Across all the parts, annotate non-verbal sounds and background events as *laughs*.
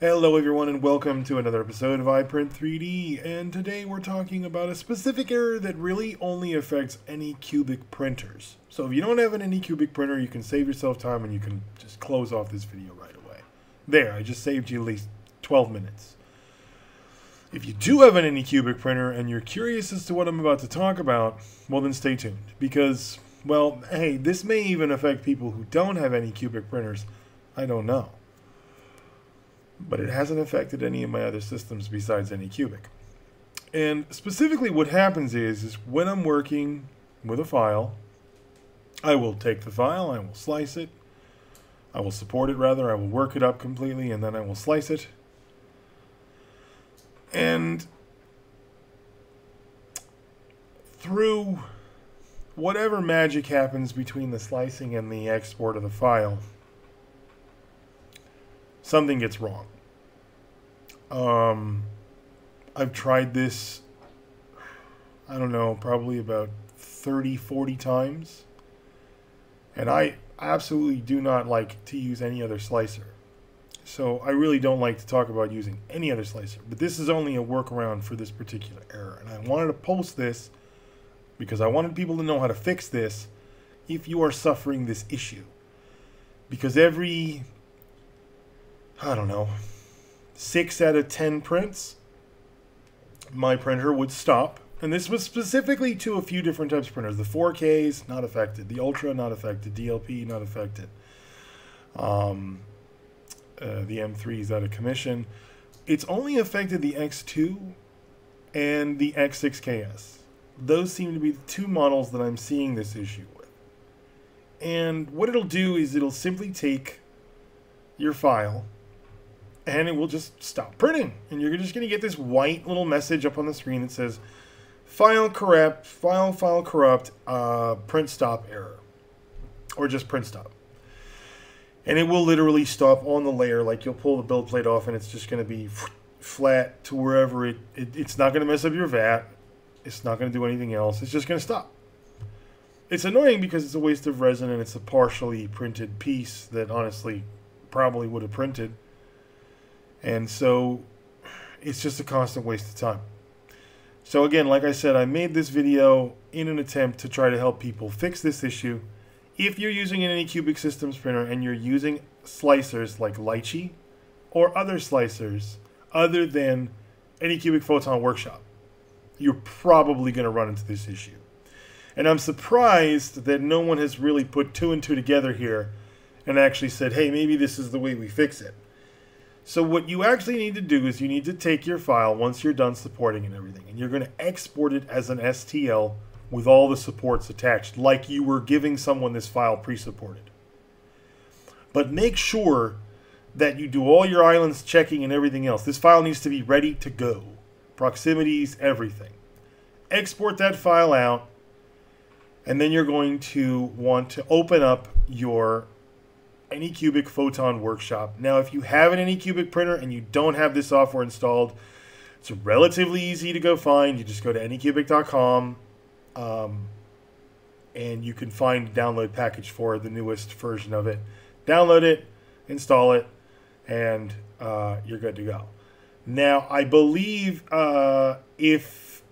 Hello everyone and welcome to another episode of iPrint 3D and today we're talking about a specific error that really only affects Anycubic printers. So if you don't have an Anycubic printer you can save yourself time and you can just close off this video right away. There, I just saved you at least 12 minutes. If you do have an Anycubic printer and you're curious as to what I'm about to talk about, well then stay tuned because, well, hey, this may even affect people who don't have Anycubic printers. I don't know but it hasn't affected any of my other systems besides Anycubic. And specifically what happens is, is when I'm working with a file, I will take the file, I will slice it, I will support it rather, I will work it up completely, and then I will slice it. And through whatever magic happens between the slicing and the export of the file, something gets wrong. Um, I've tried this, I don't know, probably about 30, 40 times. And I absolutely do not like to use any other slicer. So I really don't like to talk about using any other slicer. But this is only a workaround for this particular error. And I wanted to post this because I wanted people to know how to fix this if you are suffering this issue. Because every I don't know, six out of ten prints, my printer would stop. And this was specifically to a few different types of printers. The 4Ks, not affected. The Ultra, not affected. DLP, not affected. Um, uh, the M3 is out of commission. It's only affected the X2 and the X6KS. Those seem to be the two models that I'm seeing this issue with. And what it'll do is it'll simply take your file and it will just stop printing. And you're just going to get this white little message up on the screen that says, file corrupt, file, file corrupt, uh, print stop error. Or just print stop. And it will literally stop on the layer, like you'll pull the build plate off and it's just going to be flat to wherever it, it it's not going to mess up your vat. It's not going to do anything else. It's just going to stop. It's annoying because it's a waste of resin and it's a partially printed piece that honestly probably would have printed. And so it's just a constant waste of time. So again, like I said, I made this video in an attempt to try to help people fix this issue. If you're using an Anycubic Systems printer and you're using slicers like Lychee or other slicers other than Anycubic Photon Workshop, you're probably going to run into this issue. And I'm surprised that no one has really put two and two together here and actually said, hey, maybe this is the way we fix it. So what you actually need to do is you need to take your file once you're done supporting and everything, and you're going to export it as an STL with all the supports attached, like you were giving someone this file pre-supported. But make sure that you do all your islands checking and everything else. This file needs to be ready to go. Proximities, everything. Export that file out, and then you're going to want to open up your Anycubic Photon Workshop. Now, if you have an Anycubic printer and you don't have this software installed, it's relatively easy to go find. You just go to anycubic.com um, and you can find download package for the newest version of it. Download it, install it, and uh, you're good to go. Now, I believe uh, if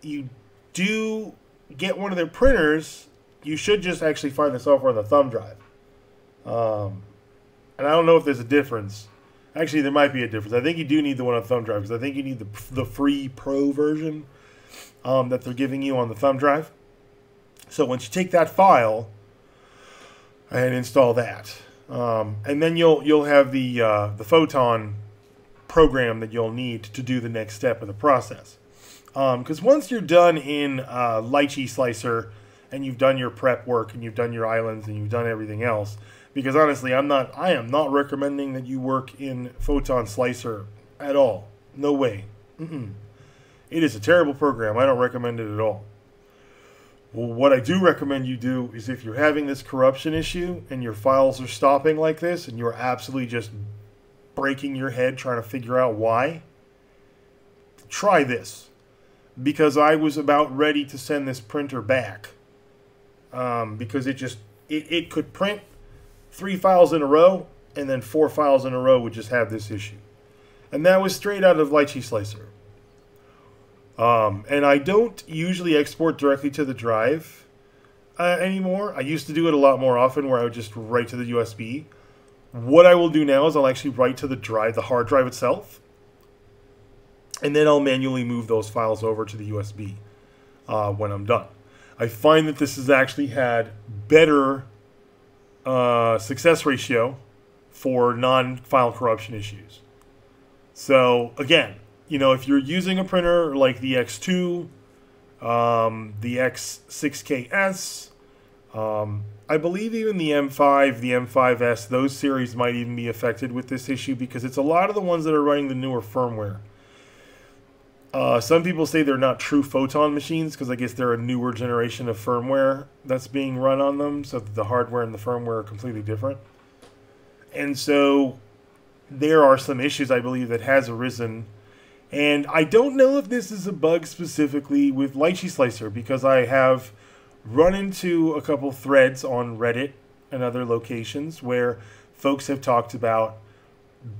you do get one of their printers, you should just actually find the software on the thumb drive. Um, and I don't know if there's a difference. Actually, there might be a difference. I think you do need the one on thumb drive because I think you need the the free Pro version um, that they're giving you on the thumb drive. So once you take that file and install that, um, and then you'll you'll have the uh, the Photon program that you'll need to do the next step of the process. Because um, once you're done in uh, Lychee Slicer and you've done your prep work and you've done your islands and you've done everything else, because honestly, I'm not. I am not recommending that you work in Photon Slicer at all. No way. Mm-mm. It is a terrible program. I don't recommend it at all. Well, what I do recommend you do is if you're having this corruption issue and your files are stopping like this and you're absolutely just breaking your head trying to figure out why, try this. Because I was about ready to send this printer back. Um, because it just, it, it could print three files in a row and then four files in a row would just have this issue. And that was straight out of Lychee Slicer. Um, and I don't usually export directly to the drive uh, anymore. I used to do it a lot more often where I would just write to the USB. What I will do now is I'll actually write to the drive, the hard drive itself, and then I'll manually move those files over to the USB uh, when I'm done. I find that this has actually had better uh, success ratio for non-file corruption issues. So again, you know, if you're using a printer like the X2, um, the X6KS, um, I believe even the M5, the M5S, those series might even be affected with this issue because it's a lot of the ones that are running the newer firmware. Uh, some people say they're not true photon machines because I guess they're a newer generation of firmware that's being run on them, so the hardware and the firmware are completely different. And so there are some issues I believe that has arisen. And I don't know if this is a bug specifically with Lychee Slicer because I have run into a couple threads on Reddit and other locations where folks have talked about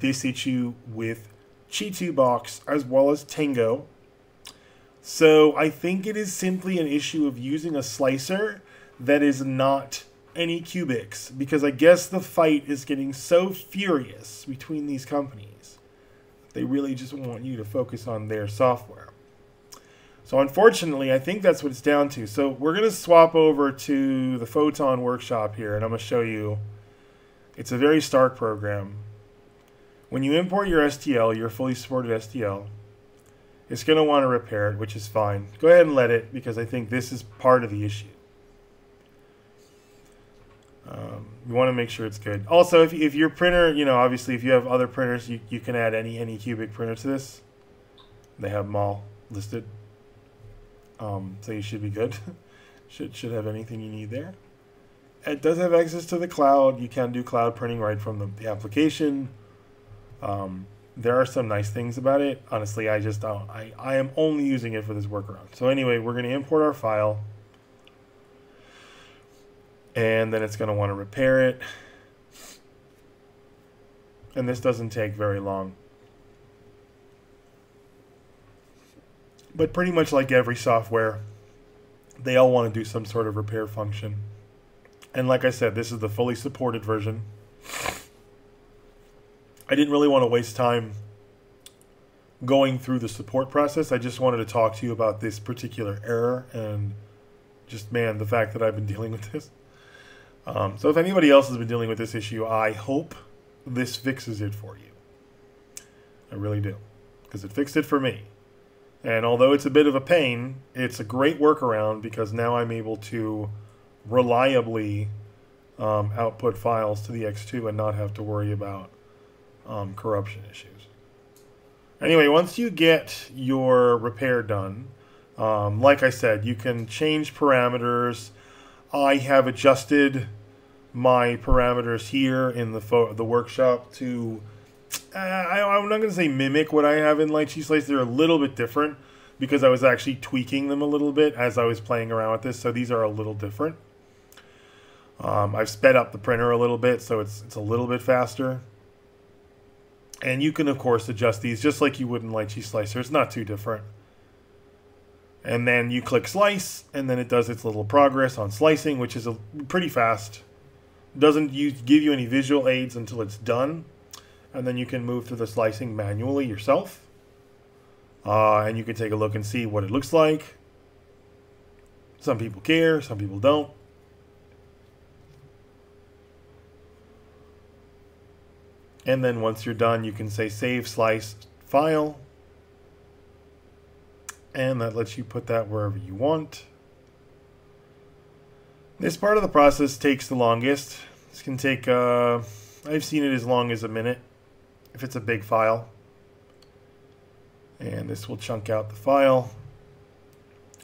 this issue with Chitubox as well as Tango. So I think it is simply an issue of using a slicer that is not Anycubic's, because I guess the fight is getting so furious between these companies. They really just want you to focus on their software. So unfortunately, I think that's what it's down to. So we're going to swap over to the Photon Workshop here, and I'm going to show you. It's a very stark program. When you import your STL, your fully supported STL, it's going to want to repair it, which is fine. Go ahead and let it, because I think this is part of the issue. Um, you want to make sure it's good. Also, if, if your printer, you know, obviously if you have other printers, you, you can add any Anycubic printer to this. They have them all listed. Um, so you should be good. *laughs* should, should have anything you need there. It does have access to the cloud. You can do cloud printing right from the, the application. Um, there are some nice things about it. Honestly, I just don't. I, I am only using it for this workaround. So anyway, we're going to import our file and then it's going to want to repair it. And this doesn't take very long. But pretty much like every software, they all want to do some sort of repair function. And like I said, this is the fully supported version. I didn't really want to waste time going through the support process. I just wanted to talk to you about this particular error and just, man, the fact that I've been *laughs* dealing with this. Um, so if anybody else has been dealing with this issue, I hope this fixes it for you. I really do. Because it fixed it for me. And although it's a bit of a pain, it's a great workaround because now I'm able to reliably um, output files to the X2 and not have to worry about um, corruption issues. Anyway, once you get your repair done, um, like I said, you can change parameters. I have adjusted my parameters here in the the workshop to uh, I, am not going to say mimic what I have in Lychee Slice. They're a little bit different because I was actually tweaking them a little bit as I was playing around with this. So these are a little different. Um, I've sped up the printer a little bit, so it's it's a little bit faster. And you can of course adjust these just like you would in Lychee Slicer. It's not too different. And then you click slice, and then it does its little progress on slicing, which is a pretty fast doesn't use, give you any visual aids until it's done. And then you can move through the slicing manually yourself. Uh, and you can take a look and see what it looks like. Some people care, some people don't. And then once you're done, you can say save slice file. And that lets you put that wherever you want. This part of the process takes the longest. This can take, uh, I've seen it as long as a minute if it's a big file. And this will chunk out the file.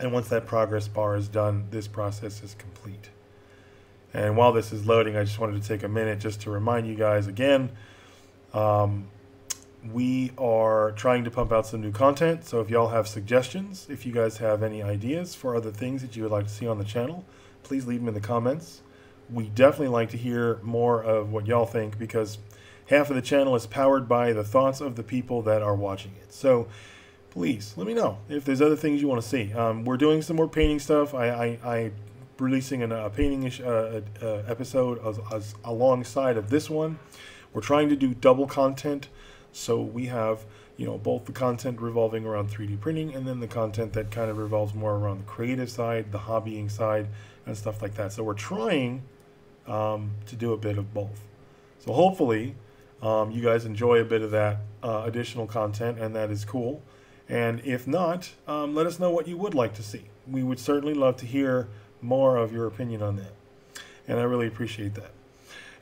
And once that progress bar is done, this process is complete. And while this is loading, I just wanted to take a minute just to remind you guys again, um, we are trying to pump out some new content. So if y'all have suggestions, if you guys have any ideas for other things that you would like to see on the channel, please leave them in the comments. we definitely like to hear more of what y'all think because half of the channel is powered by the thoughts of the people that are watching it. So please let me know if there's other things you want to see. Um, we're doing some more painting stuff. I, I, I releasing an, a painting uh, uh, episode as, as alongside of this one. We're trying to do double content, so we have you know both the content revolving around 3D printing and then the content that kind of revolves more around the creative side, the hobbying side, and stuff like that. So we're trying um, to do a bit of both. So hopefully um, you guys enjoy a bit of that uh, additional content, and that is cool. And if not, um, let us know what you would like to see. We would certainly love to hear more of your opinion on that. And I really appreciate that.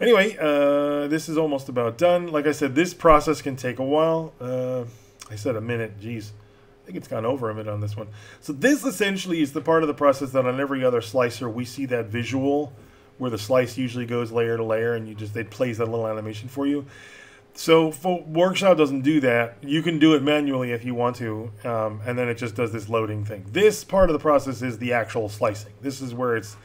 Anyway, uh, this is almost about done. Like I said, this process can take a while. Uh, I said a minute. Geez, I think it's gone over a minute on this one. So this essentially is the part of the process that on every other slicer we see that visual where the slice usually goes layer to layer and you just it plays that little animation for you. So Workshop doesn't do that. You can do it manually if you want to, um, and then it just does this loading thing. This part of the process is the actual slicing. This is where it's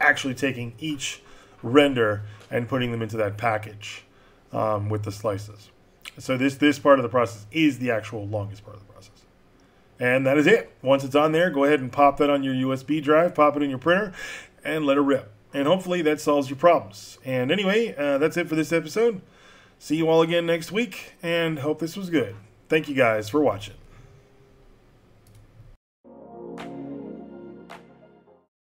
actually taking each render and putting them into that package um, with the slices. So this this part of the process is the actual longest part of the process. And that is it. Once it's on there, go ahead and pop that on your USB drive, pop it in your printer, and let it rip. And hopefully that solves your problems. And anyway, uh, that's it for this episode. See you all again next week, and hope this was good. Thank you guys for watching.